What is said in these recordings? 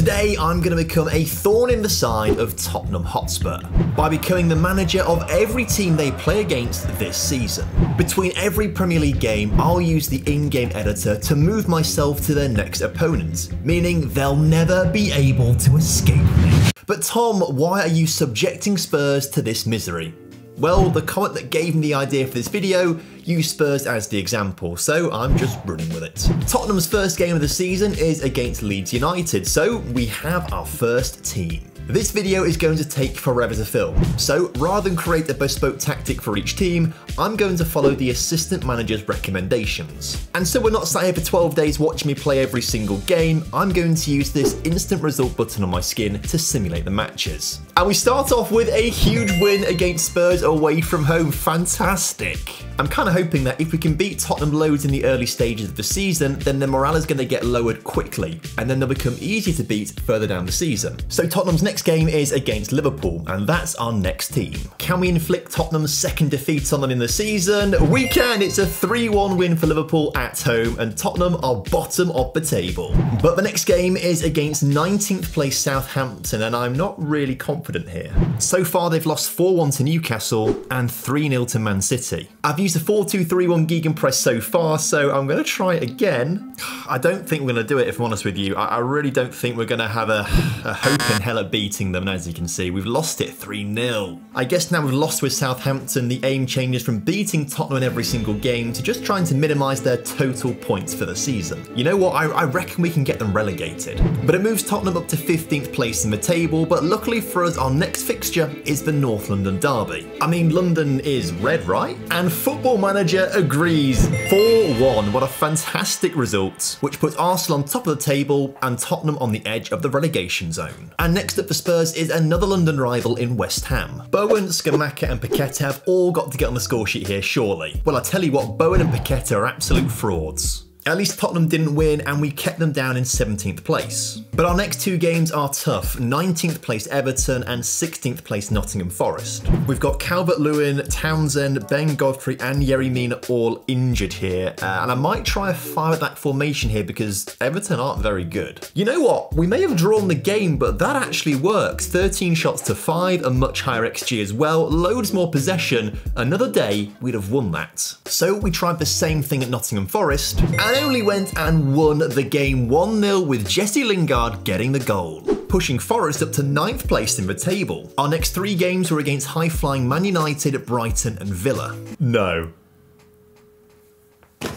Today, I'm going to become a thorn in the side of Tottenham Hotspur by becoming the manager of every team they play against this season. Between every Premier League game, I'll use the in-game editor to move myself to their next opponent, meaning they'll never be able to escape me. But Tom, why are you subjecting Spurs to this misery? Well, the comment that gave me the idea for this video used Spurs as the example, so I'm just running with it. Tottenham's first game of the season is against Leeds United, so we have our first team. This video is going to take forever to film, so rather than create a bespoke tactic for each team, I'm going to follow the assistant manager's recommendations. And so we're not sat here for 12 days watching me play every single game, I'm going to use this instant result button on my skin to simulate the matches. And we start off with a huge win against Spurs away from home, fantastic. I'm kind of hoping that if we can beat Tottenham loads in the early stages of the season, then their morale is going to get lowered quickly, and then they'll become easier to beat further down the season. So Tottenham's next game is against Liverpool, and that's our next team. Can we inflict Tottenham's second defeat on them in the season? We can! It's a 3-1 win for Liverpool at home, and Tottenham are bottom of the table. But the next game is against 19th place Southampton, and I'm not really confident here. So far, they've lost 4-1 to Newcastle and 3-0 to Man City. I've used used a 4-2-3-1 Gegenpress so far, so I'm going to try it again. I don't think we're going to do it, if I'm honest with you. I, I really don't think we're going to have a, a, hope in hell at beating them, And as you can see. We've lost it 3-0. I guess now we've lost with Southampton, the aim changes from beating Tottenham in every single game to just trying to minimise their total points for the season. You know what? I, I reckon we can get them relegated. But it moves Tottenham up to 15th place in the table, but luckily for us, our next fixture is the North London Derby. I mean, London is red, right? And football Football Manager agrees. 4-1, what a fantastic result, which puts Arsenal on top of the table and Tottenham on the edge of the relegation zone. And next up for Spurs is another London rival in West Ham. Bowen, Scamacca and Paqueta have all got to get on the score sheet here, surely. Well, I tell you what, Bowen and Paqueta are absolute frauds. At least Tottenham didn't win and we kept them down in 17th place. But our next two games are tough 19th place Everton and 16th place Nottingham Forest. We've got Calvert Lewin, Townsend, Ben Godfrey, and Yerry Mina all injured here. Uh, and I might try a fire at that formation here because Everton aren't very good. You know what? We may have drawn the game, but that actually works. 13 shots to 5, a much higher XG as well, loads more possession. Another day, we'd have won that. So we tried the same thing at Nottingham Forest. And only went and won the game 1-0 with Jesse Lingard getting the goal pushing Forest up to ninth place in the table. Our next three games were against high-flying Man United, Brighton and Villa. No.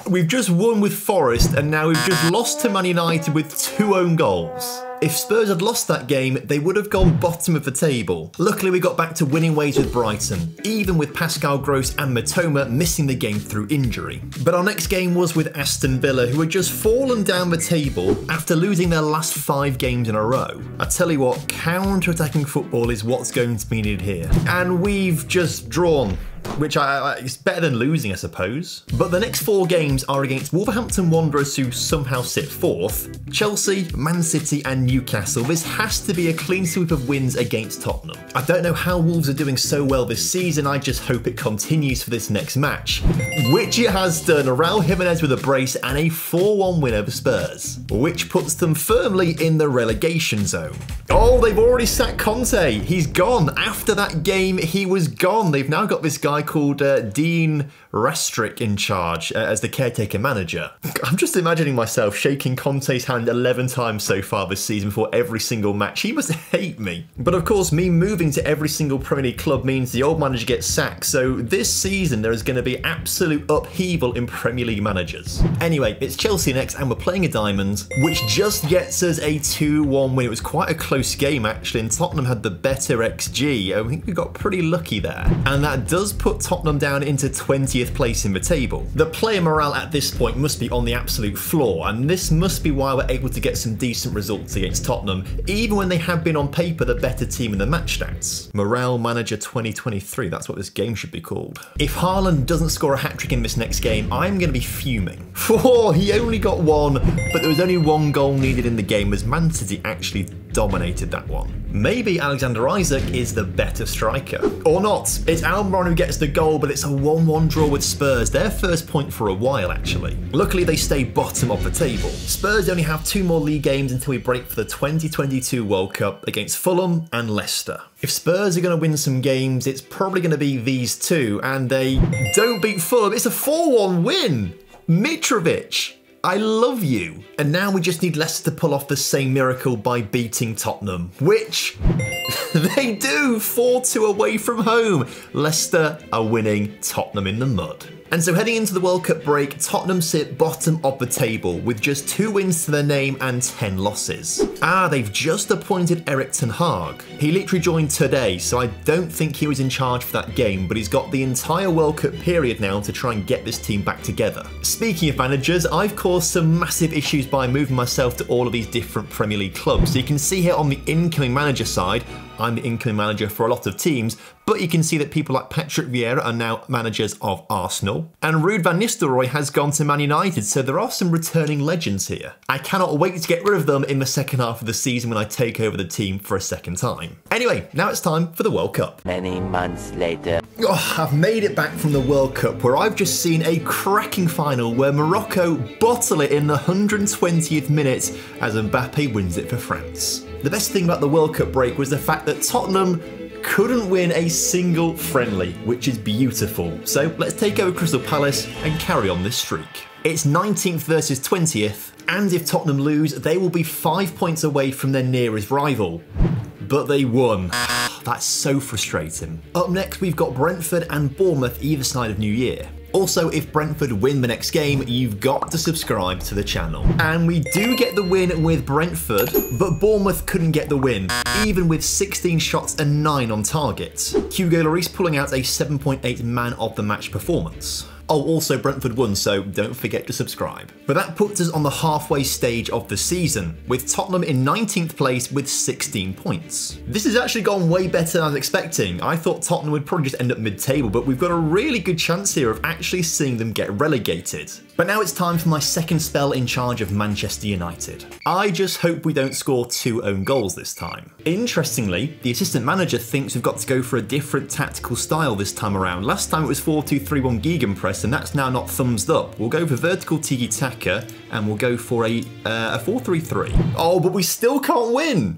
We've just won with Forest and now we've just lost to Man United with two own goals. If Spurs had lost that game, they would have gone bottom of the table. Luckily, we got back to winning ways with Brighton, even with Pascal Gross and Mitoma missing the game through injury. But our next game was with Aston Villa, who had just fallen down the table after losing their last five games in a row. I tell you what, counter-attacking football is what's going to be needed here. And we've just drawn which I, I, is better than losing, I suppose. But the next four games are against Wolverhampton Wanderers, who somehow sit fourth, Chelsea, Man City, and Newcastle. This has to be a clean sweep of wins against Tottenham. I don't know how Wolves are doing so well this season, I just hope it continues for this next match, which it has done. Raul Jimenez with a brace and a 4-1 win over Spurs, which puts them firmly in the relegation zone. Oh, they've already sacked Conte. He's gone. After that game, he was gone. They've now got this guy called uh, Dean Restrick in charge uh, as the caretaker manager. I'm just imagining myself shaking Conte's hand 11 times so far this season for every single match. He must hate me. But of course, me moving to every single Premier League club means the old manager gets sacked. So this season, there is going to be absolute upheaval in Premier League managers. Anyway, it's Chelsea next, and we're playing a diamond, which just gets us a 2-1 win. It was quite a close close game actually, and Tottenham had the better XG. I think we got pretty lucky there. And that does put Tottenham down into 20th place in the table. The player morale at this point must be on the absolute floor, and this must be why we're able to get some decent results against Tottenham, even when they have been on paper the better team in the match stats. Morale Manager 2023, that's what this game should be called. If Haaland doesn't score a hat-trick in this next game, I'm going to be fuming. For he only got one, but there was only one goal needed in the game as Man City actually dominated that one. Maybe Alexander Isak is the better striker. Or not. It's Almiron who gets the goal, but it's a 1-1 draw with Spurs. Their first point for a while, actually. Luckily, they stay bottom of the table. Spurs only have two more league games until we break for the 2022 World Cup against Fulham and Leicester. If Spurs are going to win some games, it's probably going to be these two, and they don't beat Fulham. It's a 4-1 win! Mitrovic! I love you. And now we just need Leicester to pull off the same miracle by beating Tottenham, which they do 4-2 away from home. Leicester are winning Tottenham in the mud. And so heading into the World Cup break, Tottenham sit bottom of the table with just two wins to their name and 10 losses. Ah, they've just appointed Erik ten Hag. He literally joined today, so I don't think he was in charge for that game, but he's got the entire World Cup period now to try and get this team back together. Speaking of managers, I've caused some massive issues by moving myself to all of these different Premier League clubs. So you can see here on the incoming manager side, I'm the incoming manager for a lot of teams, but you can see that people like Patrick Vieira are now managers of Arsenal. And Ruud van Nistelrooy has gone to Man United, so there are some returning legends here. I cannot wait to get rid of them in the second half of the season when I take over the team for a second time. Anyway, now it's time for the World Cup. Many months later. Oh, I've made it back from the World Cup where I've just seen a cracking final where Morocco bottle it in the 120th minute as Mbappe wins it for France. The best thing about the World Cup break was the fact that Tottenham couldn't win a single friendly, which is beautiful. So let's take over Crystal Palace and carry on this streak. It's 19th versus 20th, and if Tottenham lose, they will be five points away from their nearest rival. But they won. That's so frustrating. Up next, we've got Brentford and Bournemouth either side of New Year. Also, if Brentford win the next game, you've got to subscribe to the channel. And we do get the win with Brentford, but Bournemouth couldn't get the win, even with 16 shots and 9 on target. Hugo Lloris pulling out a 7.8 man of the match performance. Oh, also Brentford won, so don't forget to subscribe. But that puts us on the halfway stage of the season, with Tottenham in 19th place with 16 points. This has actually gone way better than I was expecting. I thought Tottenham would probably just end up mid-table, but we've got a really good chance here of actually seeing them get relegated. But now it's time for my second spell in charge of Manchester United. I just hope we don't score two own goals this time. Interestingly, the assistant manager thinks we've got to go for a different tactical style this time around. Last time it was 4-2-3-1 Gegenpress and that's now not thumbs up. We'll go for vertical tiki-taka and we'll go for a 4-3-3. Uh, oh, but we still can't win!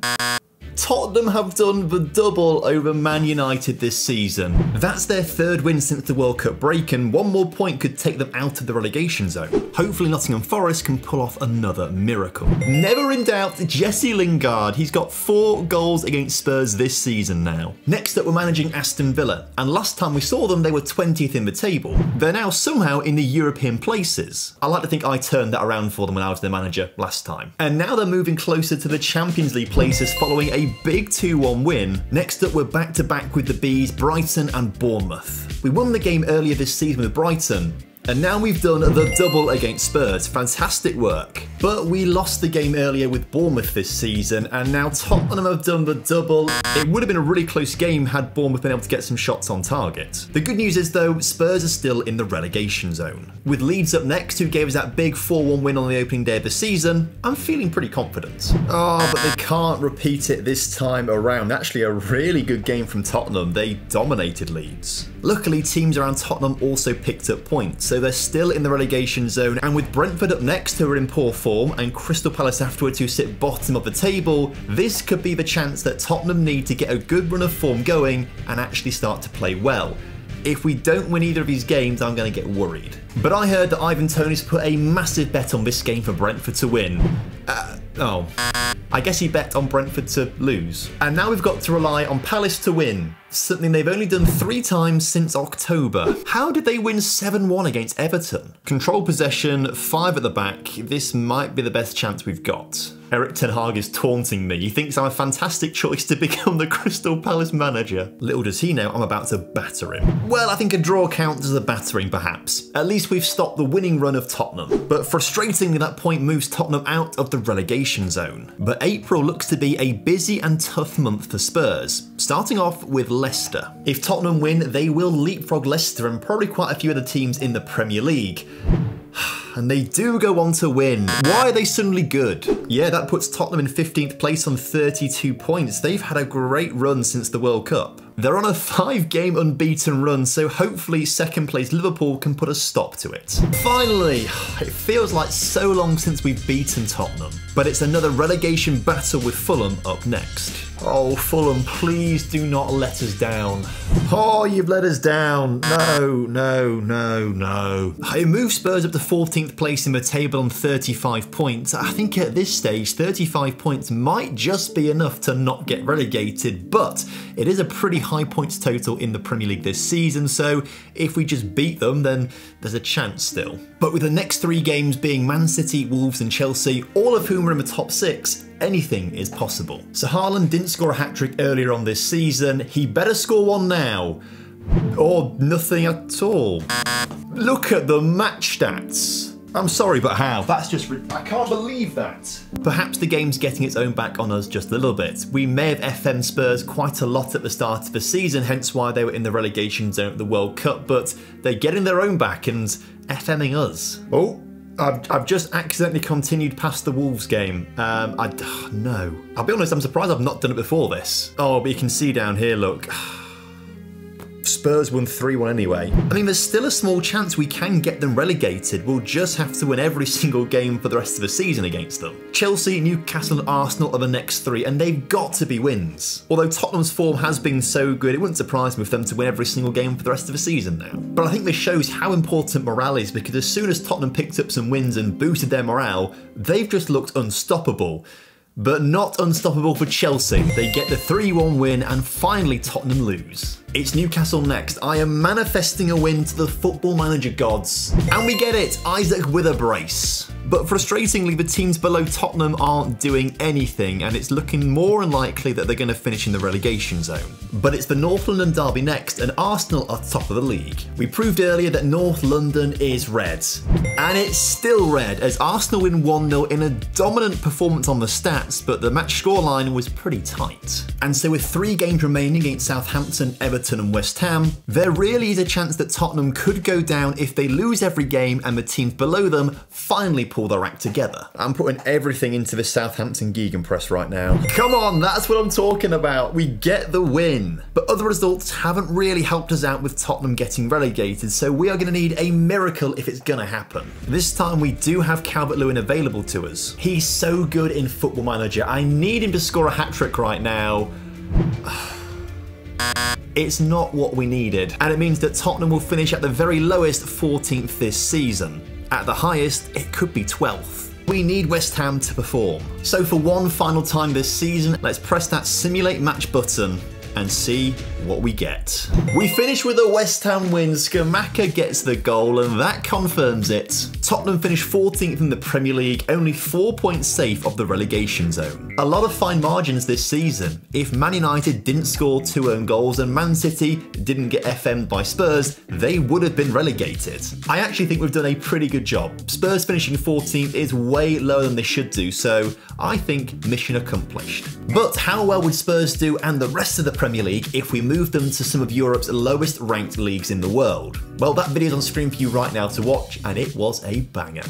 Tottenham have done the double over Man United this season. That's their third win since the World Cup break and one more point could take them out of the relegation zone. Hopefully Nottingham Forest can pull off another miracle. Never in doubt, Jesse Lingard. He's got four goals against Spurs this season now. Next up, we're managing Aston Villa, and last time we saw them, they were 20th in the table. They're now somehow in the European places. I like to think I turned that around for them when I was their manager last time. And now they're moving closer to the Champions League places following a big 2-1 win. Next up, we're back-to-back -back with the Bees, Brighton and Bournemouth. We won the game earlier this season with Brighton, and now we've done the double against Spurs. Fantastic work. But we lost the game earlier with Bournemouth this season, and now Tottenham have done the double. It would have been a really close game had Bournemouth been able to get some shots on target. The good news is, though, Spurs are still in the relegation zone. With Leeds up next, who gave us that big 4-1 win on the opening day of the season, I'm feeling pretty confident. Oh, but they can't repeat it this time around. Actually, a really good game from Tottenham. They dominated Leeds. Luckily, teams around Tottenham also picked up points, so they're still in the relegation zone, and with Brentford up next, who are in poor form, and Crystal Palace afterwards, who sit bottom of the table, this could be the chance that Tottenham need to get a good run of form going and actually start to play well. If we don't win either of these games, I'm going to get worried. But I heard that Ivan Toney's put a massive bet on this game for Brentford to win. Uh, oh. I guess he bet on Brentford to lose. And now we've got to rely on Palace to win, something they've only done three times since October. How did they win 7-1 against Everton? Control possession, five at the back. This might be the best chance we've got. Erik ten Hag is taunting me. He thinks I'm a fantastic choice to become the Crystal Palace manager. Little does he know I'm about to batter him. Well, I think a draw counts as a battering perhaps. At least we've stopped the winning run of Tottenham. But frustratingly, that point moves Tottenham out of the relegation zone. But April looks to be a busy and tough month for Spurs, starting off with Leicester. If Tottenham win, they will leapfrog Leicester and probably quite a few other teams in the Premier League. And they do go on to win. Why are they suddenly good? Yeah, that puts Tottenham in 15th place on 32 points. They've had a great run since the World Cup. They're on a five game unbeaten run, so hopefully second place Liverpool can put a stop to it. Finally, it feels like so long since we've beaten Tottenham, but it's another relegation battle with Fulham up next. Oh, Fulham, please do not let us down. Oh, you've let us down. No, no, no, no. It moves Spurs up to 14th place in the table on 35 points. I think at this stage, 35 points might just be enough to not get relegated, but it is a pretty high points total in the Premier League this season, so if we just beat them, then there's a chance still. But with the next three games being Man City, Wolves, and Chelsea, all of whom are in the top six, anything is possible. So Haaland didn't score a hat trick earlier on this season, he better score one now. Or nothing at all. Look at the match stats. I'm sorry, but how? That's just. I can't believe that. Perhaps the game's getting its own back on us just a little bit. We may have FM Spurs quite a lot at the start of the season, hence why they were in the relegation zone at the World Cup, but they're getting their own back and FMing us. Oh, I've, I've, just accidentally continued past the Wolves game. Um, I, oh, no. I'll be honest, I'm surprised I've not done it before this. Oh, but you can see down here, look. Spurs won 3 1 anyway. I mean, there's still a small chance we can get them relegated. We'll just have to win every single game for the rest of the season against them. Chelsea, Newcastle, and Arsenal are the next three, and they've got to be wins. Although Tottenham's form has been so good, it wouldn't surprise me for them to win every single game for the rest of the season now. But I think this shows how important morale is because as soon as Tottenham picked up some wins and boosted their morale, they've just looked unstoppable but not unstoppable for Chelsea. They get the 3 1 win and finally Tottenham lose. It's Newcastle next. I am manifesting a win to the football manager gods. And we get it, Isak with a brace. But frustratingly, the teams below Tottenham aren't doing anything, and it's looking more unlikely that they're going to finish in the relegation zone. But it's the North London derby next, and Arsenal are top of the league. We proved earlier that North London is red. And it's still red, as Arsenal win 1 0 in a dominant performance on the stats, but the match scoreline was pretty tight. And so, with three games remaining against Southampton, Everton, and West Ham, there really is a chance that Tottenham could go down if they lose every game and the teams below them finally pull their act together. I'm putting everything into the Southampton Gegenpress right now. Come on, that's what I'm talking about. We get the win. But other results haven't really helped us out with Tottenham getting relegated, so we are going to need a miracle if it's going to happen. This time we do have Calvert-Lewin available to us. He's so good in Football Manager. I need him to score a hat-trick right now. It's not what we needed, and it means that Tottenham will finish at the very lowest 14th this season. At the highest, it could be 12th. We need West Ham to perform. So for one final time this season, let's press that simulate match button and see what we get. We finish with a West Ham win. Scamacca gets the goal and that confirms it. Tottenham finished 14th in the Premier League, only four points safe of the relegation zone. A lot of fine margins this season. If Man United didn't score two own goals and Man City didn't get FM'd by Spurs, they would have been relegated. I actually think we've done a pretty good job. Spurs finishing 14th is way lower than they should do, so I think mission accomplished. But how well would Spurs do and the rest of the Premier League if we moved them to some of Europe's lowest ranked leagues in the world? Well, that video is on screen for you right now to watch, and it was a banger.